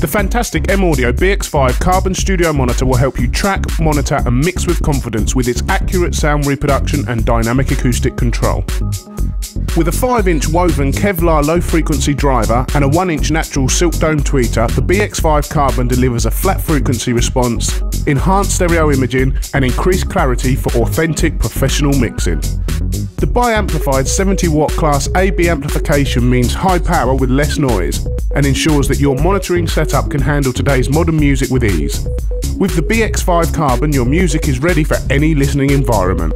The fantastic M Audio BX5 Carbon Studio Monitor will help you track, monitor, and mix with confidence with its accurate sound reproduction and dynamic acoustic control. With a 5 inch woven Kevlar low frequency driver and a 1 inch natural silk dome tweeter, the BX5 Carbon delivers a flat frequency response, enhanced stereo imaging, and increased clarity for authentic professional mixing. The bi-amplified 70 watt class AB amplification means high power with less noise and ensures that your monitoring setup can handle today's modern music with ease. With the BX5 Carbon, your music is ready for any listening environment.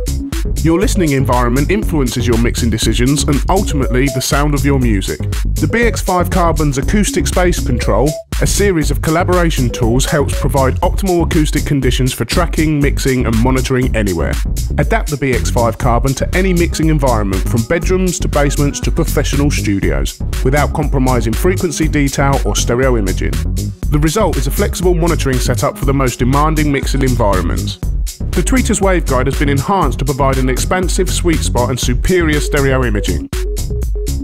Your listening environment influences your mixing decisions and ultimately the sound of your music. The BX5 Carbon's acoustic space control, a series of calibration tools, helps provide optimal acoustic conditions for tracking, mixing, and monitoring anywhere. Adapt the BX5 Carbon to any mixing environment from bedrooms to basements to professional studios without compromising frequency detail or stereo imaging. The result is a flexible monitoring setup for the most demanding mixing environments. The Tweeter's waveguide has been enhanced to provide an expansive sweet spot and superior stereo imaging.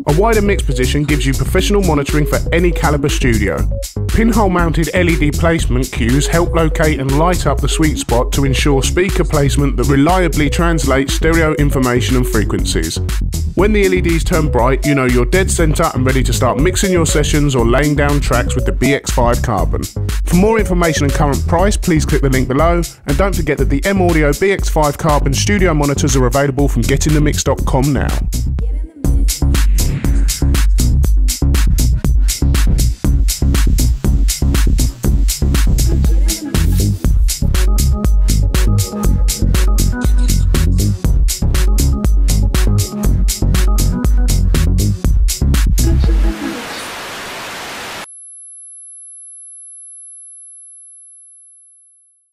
A wider mix position gives you professional monitoring for any caliber studio. Pinhole mounted LED placement cues help locate and light up the sweet spot to ensure speaker placement that reliably translates stereo information and frequencies. When the LEDs turn bright, you know you're dead center and ready to start mixing your sessions or laying down tracks with the BX5 Carbon. For more information and current price, please click the link below. And don't forget that the M Audio BX5 Carbon studio monitors are available from getinthemix.com now.